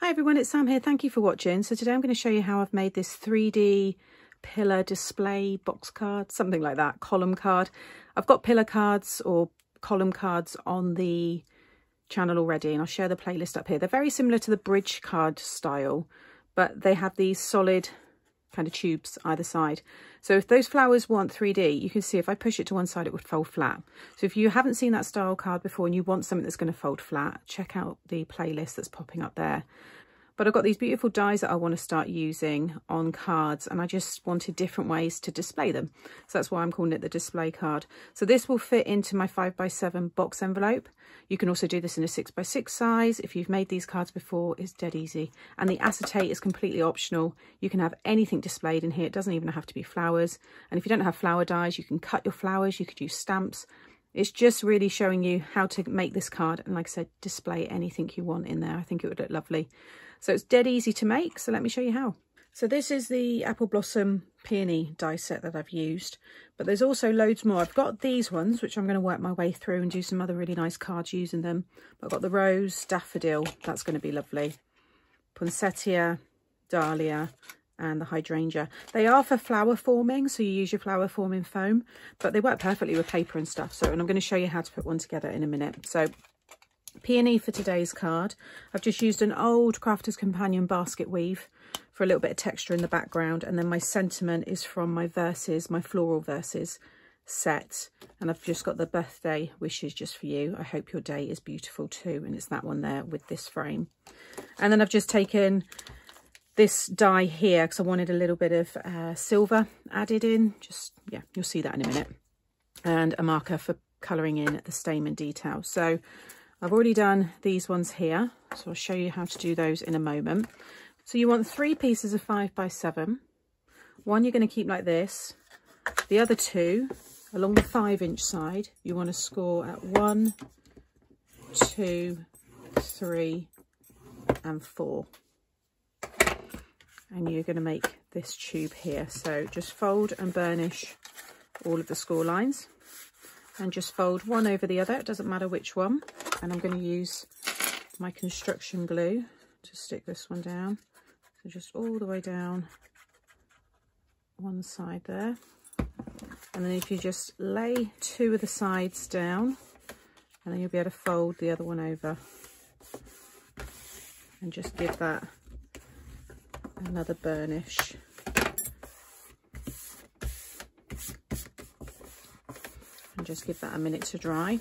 Hi everyone, it's Sam here. Thank you for watching. So today I'm going to show you how I've made this 3D pillar display box card, something like that, column card. I've got pillar cards or column cards on the channel already and I'll share the playlist up here. They're very similar to the bridge card style, but they have these solid kind of tubes either side. So if those flowers want 3D, you can see if I push it to one side, it would fold flat. So if you haven't seen that style card before and you want something that's going to fold flat, check out the playlist that's popping up there. But I've got these beautiful dies that I want to start using on cards and I just wanted different ways to display them. So that's why I'm calling it the display card. So this will fit into my 5x7 box envelope. You can also do this in a 6x6 size. If you've made these cards before, it's dead easy. And the acetate is completely optional. You can have anything displayed in here. It doesn't even have to be flowers. And if you don't have flower dies, you can cut your flowers. You could use stamps. It's just really showing you how to make this card. And like I said, display anything you want in there. I think it would look lovely. So it's dead easy to make. So let me show you how. So this is the Apple Blossom Peony die set that I've used, but there's also loads more. I've got these ones, which I'm going to work my way through and do some other really nice cards using them. I've got the Rose, Daffodil, that's going to be lovely. Poinsettia, Dahlia, and the hydrangea. They are for flower forming, so you use your flower forming foam, but they work perfectly with paper and stuff. So, and I'm going to show you how to put one together in a minute. So Peony for today's card. I've just used an old Crafter's Companion basket weave for a little bit of texture in the background. And then my sentiment is from my verses, my floral verses set. And I've just got the birthday wishes just for you. I hope your day is beautiful too. And it's that one there with this frame. And then I've just taken this die here because I wanted a little bit of uh, silver added in. Just, yeah, you'll see that in a minute. And a marker for colouring in the stamen detail. So I've already done these ones here, so I'll show you how to do those in a moment. So you want three pieces of five by seven. One you're going to keep like this. The other two, along the five inch side, you want to score at one, two, three, and four. And you're going to make this tube here. So just fold and burnish all of the score lines and just fold one over the other. It doesn't matter which one and I'm going to use my construction glue to stick this one down. So just all the way down one side there. And then if you just lay two of the sides down, and then you'll be able to fold the other one over. And just give that another burnish. And just give that a minute to dry.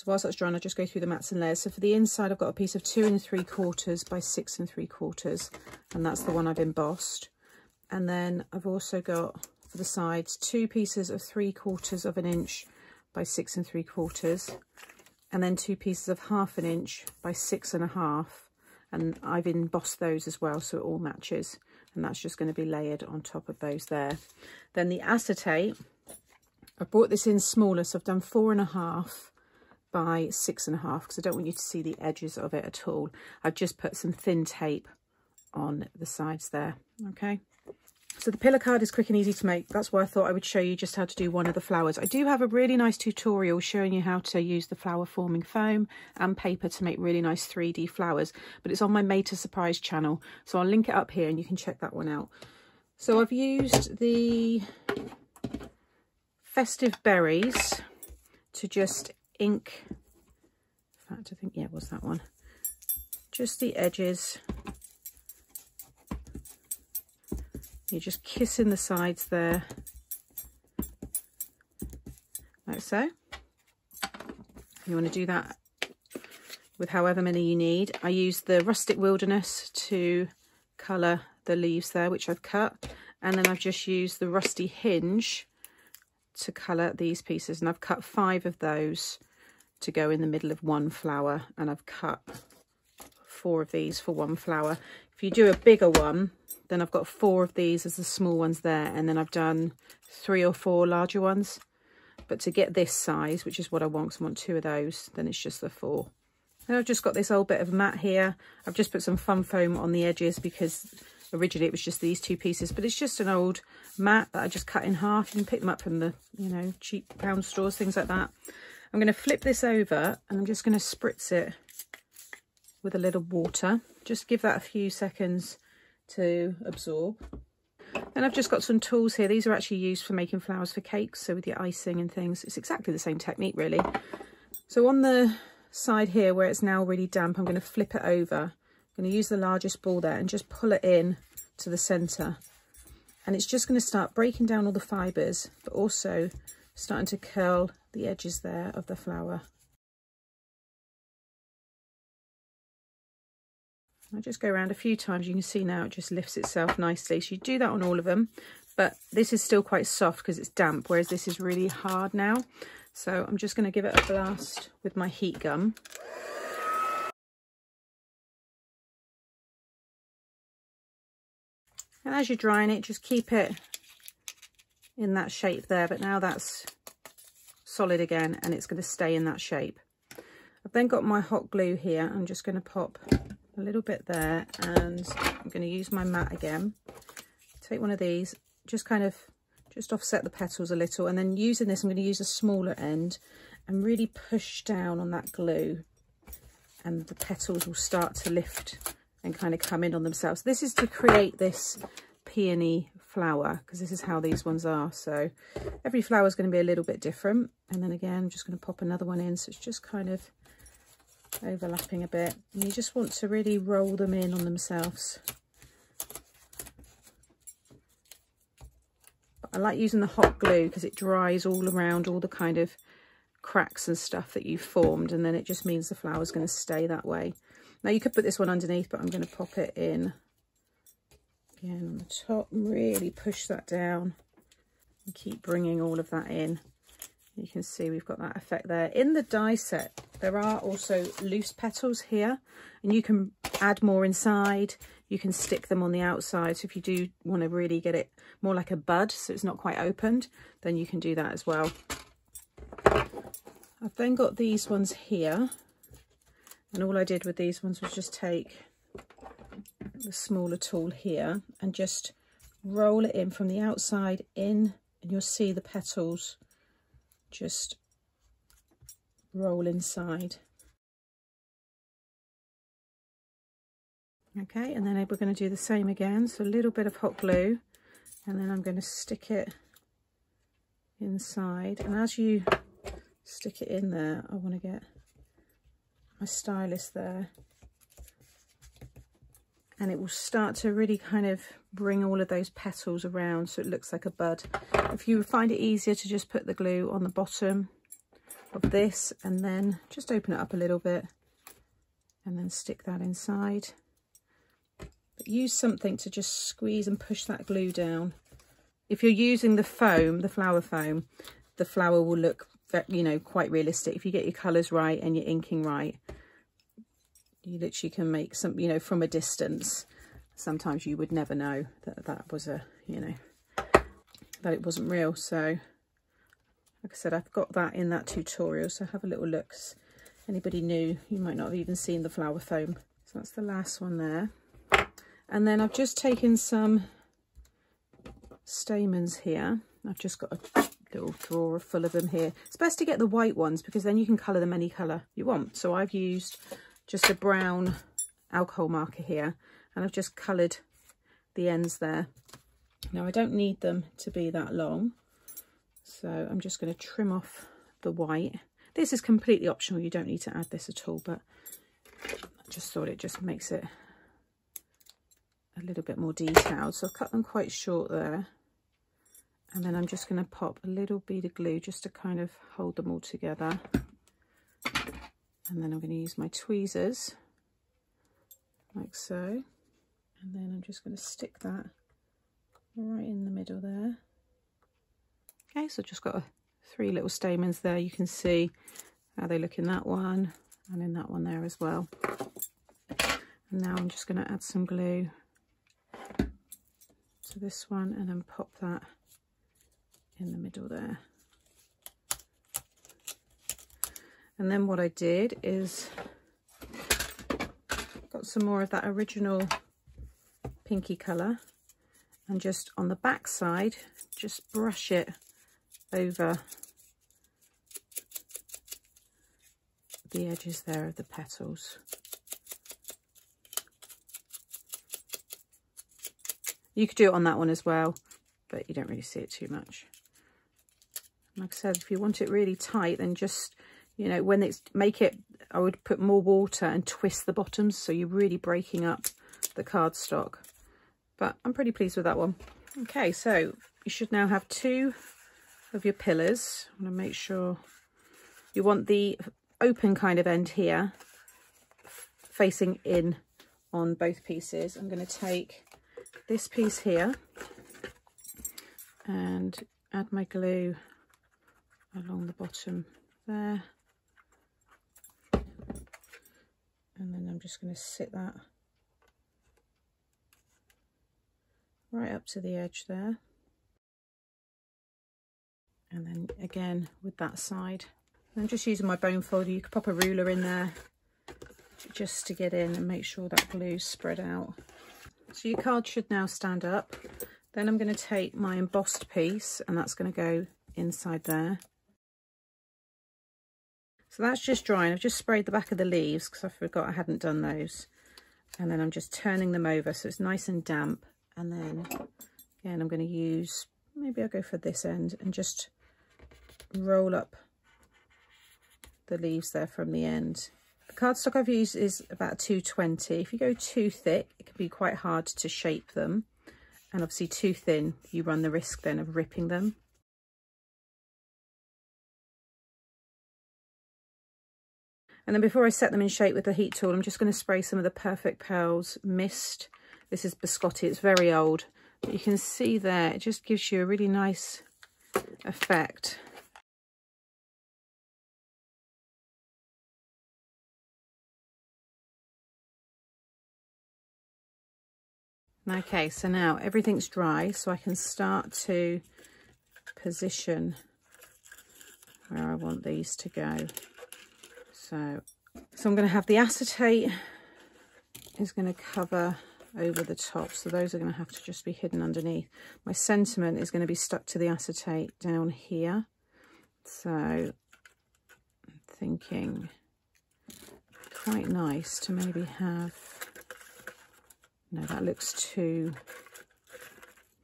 So whilst that's drying, I'll just go through the mats and layers. So for the inside, I've got a piece of two and three quarters by six and three quarters, and that's the one I've embossed. And then I've also got for the sides, two pieces of three quarters of an inch by six and three quarters, and then two pieces of half an inch by six and a half. And I've embossed those as well, so it all matches. And that's just going to be layered on top of those there. Then the acetate, I brought this in smaller, so I've done four and a half by six and a half because I don't want you to see the edges of it at all. I've just put some thin tape on the sides there, okay? So the pillar card is quick and easy to make. That's why I thought I would show you just how to do one of the flowers. I do have a really nice tutorial showing you how to use the flower forming foam and paper to make really nice 3D flowers, but it's on my Made to Surprise channel. So I'll link it up here and you can check that one out. So I've used the Festive Berries to just ink. In fact, I think, yeah, was that one. Just the edges. You're just kissing the sides there. Like so. You want to do that with however many you need. I use the Rustic Wilderness to colour the leaves there, which I've cut. And then I've just used the Rusty Hinge to colour these pieces. And I've cut five of those to go in the middle of one flower and I've cut four of these for one flower. If you do a bigger one, then I've got four of these as the small ones there and then I've done three or four larger ones. But to get this size, which is what I want, because I want two of those, then it's just the four. And I've just got this old bit of mat here. I've just put some fun foam on the edges because originally it was just these two pieces, but it's just an old mat that I just cut in half. You can pick them up from the, you know, cheap pound stores, things like that. I'm going to flip this over and I'm just going to spritz it with a little water. Just give that a few seconds to absorb. Then I've just got some tools here. These are actually used for making flowers for cakes. So with your icing and things, it's exactly the same technique really. So on the side here where it's now really damp, I'm going to flip it over. I'm going to use the largest ball there and just pull it in to the centre. And it's just going to start breaking down all the fibres, but also starting to curl the edges there of the flower. I just go around a few times. You can see now it just lifts itself nicely. So you do that on all of them, but this is still quite soft because it's damp, whereas this is really hard now. So I'm just going to give it a blast with my heat gun. And as you're drying it, just keep it in that shape there. But now that's solid again and it's going to stay in that shape. I've then got my hot glue here. I'm just going to pop a little bit there and I'm going to use my mat again. Take one of these, just kind of just offset the petals a little and then using this I'm going to use a smaller end and really push down on that glue and the petals will start to lift and kind of come in on themselves. This is to create this peony flower because this is how these ones are. So every flower is going to be a little bit different. And then again, I'm just going to pop another one in. So it's just kind of overlapping a bit. And you just want to really roll them in on themselves. But I like using the hot glue because it dries all around all the kind of cracks and stuff that you've formed. And then it just means the flower's going to stay that way. Now you could put this one underneath, but I'm going to pop it in again on the top really push that down and keep bringing all of that in. You can see we've got that effect there. In the die set, there are also loose petals here and you can add more inside. You can stick them on the outside. So if you do want to really get it more like a bud, so it's not quite opened, then you can do that as well. I've then got these ones here and all I did with these ones was just take the smaller tool here and just roll it in from the outside in and you'll see the petals just roll inside. Okay, and then we're going to do the same again. So a little bit of hot glue and then I'm going to stick it inside. And as you stick it in there, I want to get my stylus there and it will start to really kind of bring all of those petals around so it looks like a bud. If you find it easier to just put the glue on the bottom of this and then just open it up a little bit and then stick that inside. But use something to just squeeze and push that glue down. If you're using the foam, the flower foam, the flower will look you know, quite realistic. If you get your colours right and your inking right, you literally can make some, you know, from a distance. Sometimes you would never know that that was a, you know, that it wasn't real. So, like I said, I've got that in that tutorial. So have a little look. Anybody new, you might not have even seen the flower foam. So that's the last one there. And then I've just taken some stamens here. I've just got a little drawer full of them here. It's best to get the white ones because then you can colour them any colour you want. So I've used just a brown alcohol marker here and I've just coloured the ends there. Now I don't need them to be that long. So I'm just going to trim off the white. This is completely optional. You don't need to add this at all, but I just thought it just makes it a little bit more detailed. So I've cut them quite short there and then I'm just going to pop a little bead of glue just to kind of hold them all together and then I'm going to use my tweezers like so. And then I'm just going to stick that right in the middle there. Okay so just got three little stamens there. You can see how they look in that one and in that one there as well. And now I'm just going to add some glue to this one and then pop that in the middle there. And then what I did is got some more of that original pinky colour and just on the back side just brush it over the edges there of the petals You could do it on that one as well, but you don't really see it too much. Like I said, if you want it really tight, then just, you know, when it's, make it, I would put more water and twist the bottoms so you're really breaking up the cardstock. But I'm pretty pleased with that one. Okay, so you should now have two of your pillars. I'm going to make sure you want the open kind of end here facing in on both pieces. I'm going to take this piece here and add my glue along the bottom there. And then I'm just going to sit that right up to the edge there. And then again with that side. I'm just using my bone folder. You could pop a ruler in there just to get in and make sure that glue's spread out. So your card should now stand up. Then I'm going to take my embossed piece and that's going to go inside there. So that's just drying. I've just sprayed the back of the leaves because I forgot I hadn't done those. And then I'm just turning them over so it's nice and damp. And then again, I'm going to use, maybe I'll go for this end and just roll up the leaves there from the end. The cardstock I've used is about 220. If you go too thick, it can be quite hard to shape them. And obviously too thin, you run the risk then of ripping them. And then before I set them in shape with the heat tool, I'm just going to spray some of the Perfect Pearls Mist. This is Biscotti, it's very old. But you can see there, it just gives you a really nice effect. Okay, so now everything's dry, so I can start to position where I want these to go. So, so I'm going to have the acetate is going to cover over the top. So those are going to have to just be hidden underneath. My sentiment is going to be stuck to the acetate down here. So I'm thinking quite nice to maybe have, no, that looks too,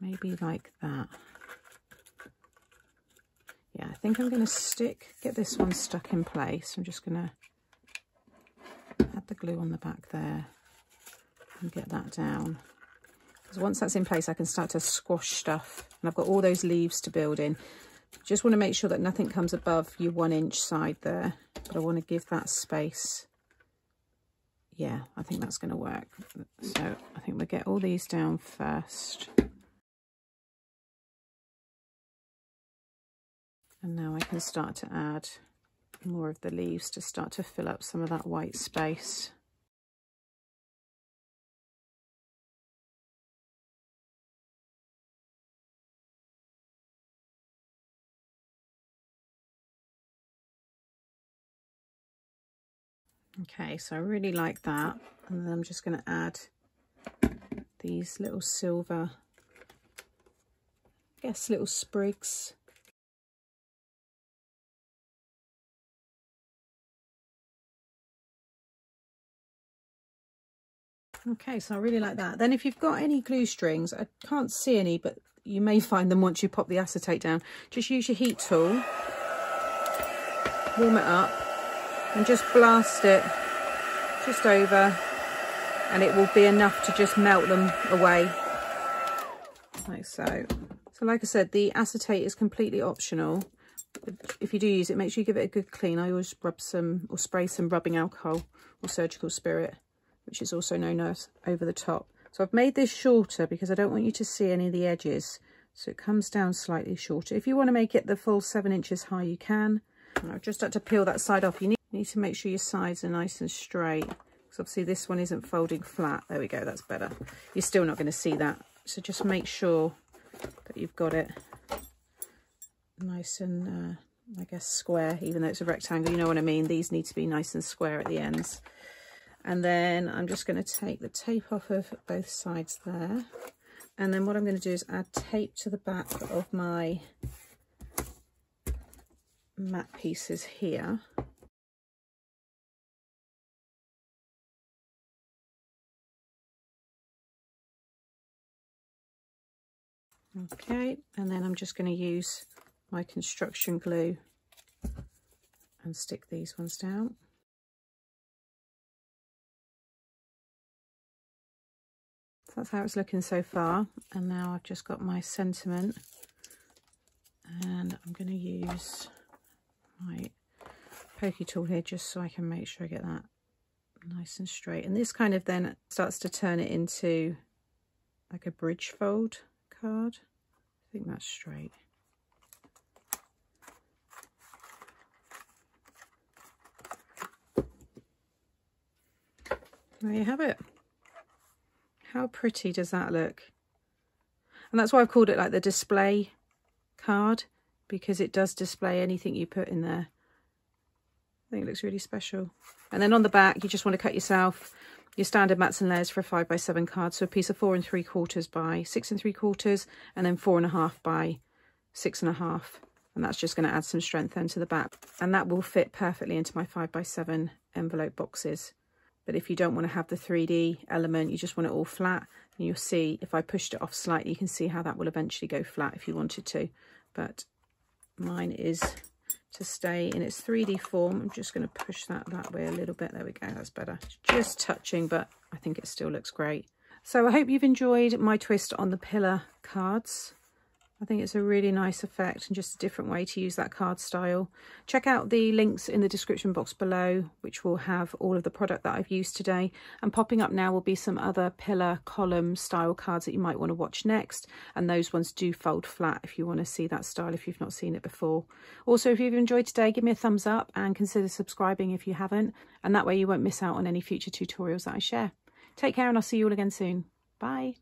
maybe like that. Yeah, I think I'm going to stick, get this one stuck in place. I'm just going to add the glue on the back there and get that down. Because once that's in place, I can start to squash stuff. And I've got all those leaves to build in. Just want to make sure that nothing comes above your one inch side there. But I want to give that space. Yeah, I think that's going to work. So I think we'll get all these down first. And now I can start to add more of the leaves to start to fill up some of that white space. Okay, so I really like that. And then I'm just going to add these little silver, I guess little sprigs Okay, so I really like that. Then if you've got any glue strings, I can't see any, but you may find them once you pop the acetate down. Just use your heat tool, warm it up, and just blast it just over, and it will be enough to just melt them away, like so. So like I said, the acetate is completely optional. If you do use it, make sure you give it a good clean. I always rub some or spray some rubbing alcohol or surgical spirit which is also known as over the top. So I've made this shorter because I don't want you to see any of the edges. So it comes down slightly shorter. If you want to make it the full seven inches high, you can. And I've just had to peel that side off. You need, you need to make sure your sides are nice and straight. Because obviously this one isn't folding flat. There we go, that's better. You're still not going to see that. So just make sure that you've got it nice and, uh, I guess, square, even though it's a rectangle. You know what I mean? These need to be nice and square at the ends. And then I'm just going to take the tape off of both sides there. And then what I'm going to do is add tape to the back of my mat pieces here. Okay, and then I'm just going to use my construction glue and stick these ones down. That's how it's looking so far. And now I've just got my sentiment and I'm going to use my pokey tool here just so I can make sure I get that nice and straight. And this kind of then starts to turn it into like a bridge fold card. I think that's straight. There you have it. How pretty does that look? And that's why I've called it like the display card because it does display anything you put in there. I think it looks really special. And then on the back, you just want to cut yourself your standard mats and layers for a five by seven card. So a piece of four and three quarters by six and three quarters, and then four and a half by six and a half. And that's just going to add some strength then to the back. And that will fit perfectly into my five by seven envelope boxes. But if you don't want to have the 3D element, you just want it all flat, and you'll see if I pushed it off slightly, you can see how that will eventually go flat if you wanted to. But mine is to stay in its 3D form. I'm just going to push that that way a little bit. There we go, that's better. just touching, but I think it still looks great. So I hope you've enjoyed my twist on the pillar cards. I think it's a really nice effect and just a different way to use that card style. Check out the links in the description box below, which will have all of the product that I've used today. And popping up now will be some other pillar column style cards that you might want to watch next. And those ones do fold flat if you want to see that style if you've not seen it before. Also, if you've enjoyed today, give me a thumbs up and consider subscribing if you haven't. And that way you won't miss out on any future tutorials that I share. Take care and I'll see you all again soon. Bye.